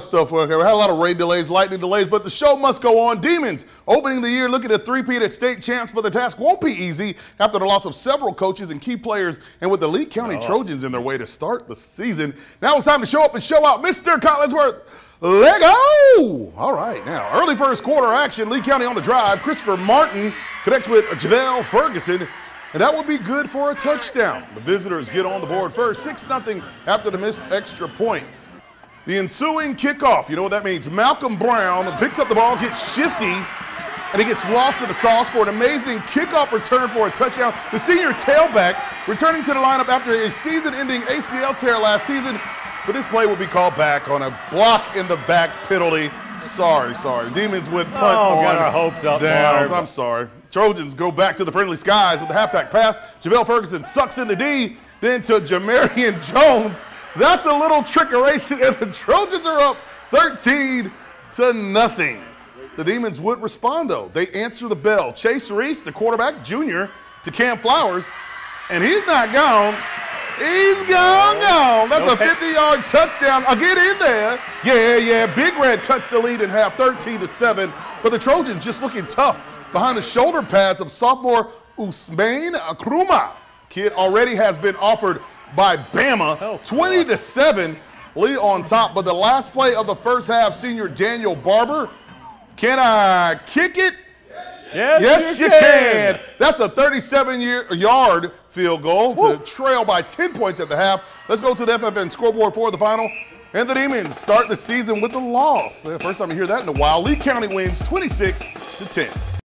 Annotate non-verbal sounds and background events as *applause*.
stuff work. We had a lot of rain delays, lightning delays, but the show must go on. Demons opening the year looking at three-peat at state champs, but the task won't be easy after the loss of several coaches and key players, and with the Lee County oh. Trojans in their way to start the season. Now it's time to show up and show out. Mr. Collinsworth, let go! All right, now early first quarter action. Lee County on the drive. Christopher Martin connects with Javel Ferguson. And that will be good for a touchdown. The visitors get on the board first, 6 0 after the missed extra point. The ensuing kickoff, you know what that means? Malcolm Brown picks up the ball, gets shifty, and he gets lost in the sauce for an amazing kickoff return for a touchdown. The senior tailback returning to the lineup after a season-ending ACL tear last season, but this play will be called back on a block in the back penalty. Sorry, sorry. Demons would punt oh, on got our hopes up, downs. I'm sorry. Trojans go back to the friendly skies with the halfback pass. JaVale Ferguson sucks in the D, then to Jamarian *laughs* Jones that's a little trickeration, *laughs* and the Trojans are up 13 to nothing. The Demons would respond, though. They answer the bell. Chase Reese, the quarterback, junior, to Cam Flowers, and he's not gone. He's gone, gone. That's a 50-yard touchdown. I'll get in there. Yeah, yeah. Big Red cuts the lead in half, 13 to 7. But the Trojans just looking tough behind the shoulder pads of sophomore Ousmane Kromah. Kid already has been offered by Bama, oh, 20 to 7. Lee on top, but the last play of the first half, senior Daniel Barber. Can I kick it? Yes, yes you, you can. can. That's a 37 year, yard field goal Woo. to trail by 10 points at the half. Let's go to the FFN scoreboard for the final. And the Demons start the season with a loss. Uh, first time you hear that in a while. Lee County wins 26 to 10.